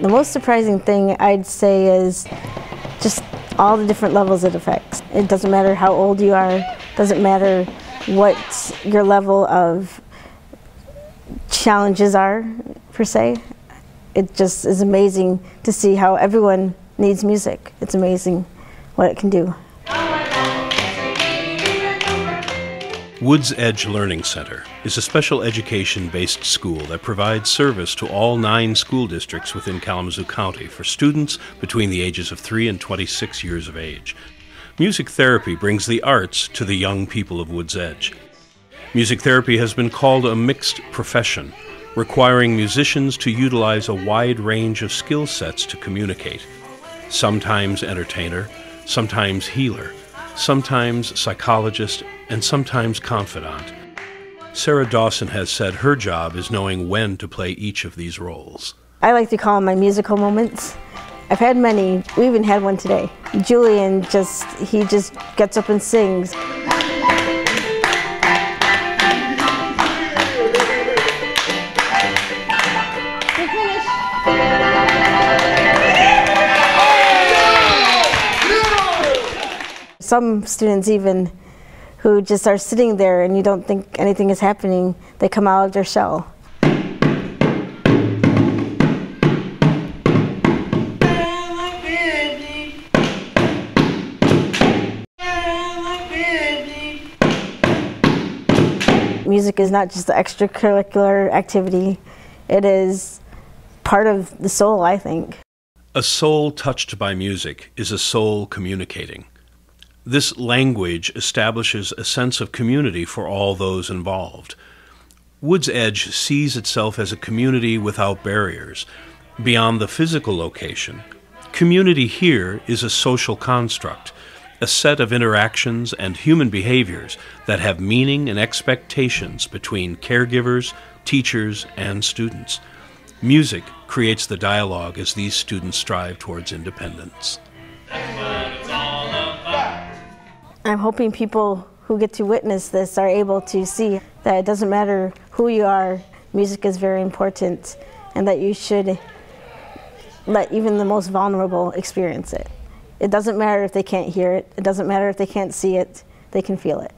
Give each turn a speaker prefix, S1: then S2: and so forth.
S1: The most surprising thing I'd say is just all the different levels it affects. It doesn't matter how old you are, doesn't matter what your level of challenges are, per se. It just is amazing to see how everyone needs music. It's amazing what it can do.
S2: Woods Edge Learning Center is a special education based school that provides service to all nine school districts within Kalamazoo County for students between the ages of 3 and 26 years of age. Music therapy brings the arts to the young people of Woods Edge. Music therapy has been called a mixed profession, requiring musicians to utilize a wide range of skill sets to communicate. Sometimes entertainer, sometimes healer, sometimes psychologist, and sometimes confidant. Sarah Dawson has said her job is knowing when to play each of these roles.
S1: I like to call them my musical moments. I've had many. We even had one today. Julian just, he just gets up and sings. Some students even who just are sitting there and you don't think anything is happening, they come out of their shell. Music is not just an extracurricular activity, it is part of the soul, I think.
S2: A soul touched by music is a soul communicating. This language establishes a sense of community for all those involved. Woods Edge sees itself as a community without barriers. Beyond the physical location, community here is a social construct, a set of interactions and human behaviors that have meaning and expectations between caregivers, teachers, and students. Music creates the dialogue as these students strive towards independence.
S1: I'm hoping people who get to witness this are able to see that it doesn't matter who you are, music is very important, and that you should let even the most vulnerable experience it. It doesn't matter if they can't hear it, it doesn't matter if they can't see it, they can feel it.